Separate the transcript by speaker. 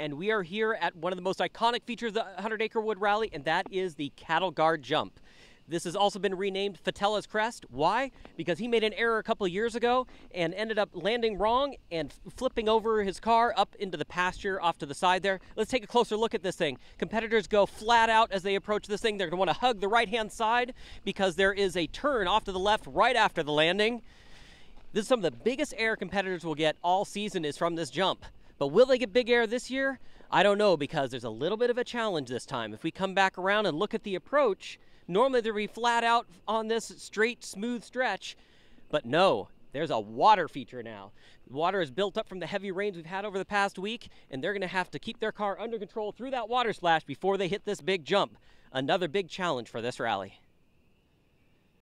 Speaker 1: and we are here at one of the most iconic features of the 100 Acre Wood Rally, and that is the Cattle Guard Jump. This has also been renamed Fetela's Crest. Why? Because he made an error a couple years ago and ended up landing wrong and flipping over his car up into the pasture off to the side there. Let's take a closer look at this thing. Competitors go flat out as they approach this thing. They're going to want to hug the right hand side because there is a turn off to the left right after the landing. This is some of the biggest air competitors will get all season is from this jump. But will they get big air this year? I don't know because there's a little bit of a challenge this time. If we come back around and look at the approach, normally they'd be flat out on this straight, smooth stretch. But no, there's a water feature now. Water is built up from the heavy rains we've had over the past week, and they're going to have to keep their car under control through that water splash before they hit this big jump. Another big challenge for this rally.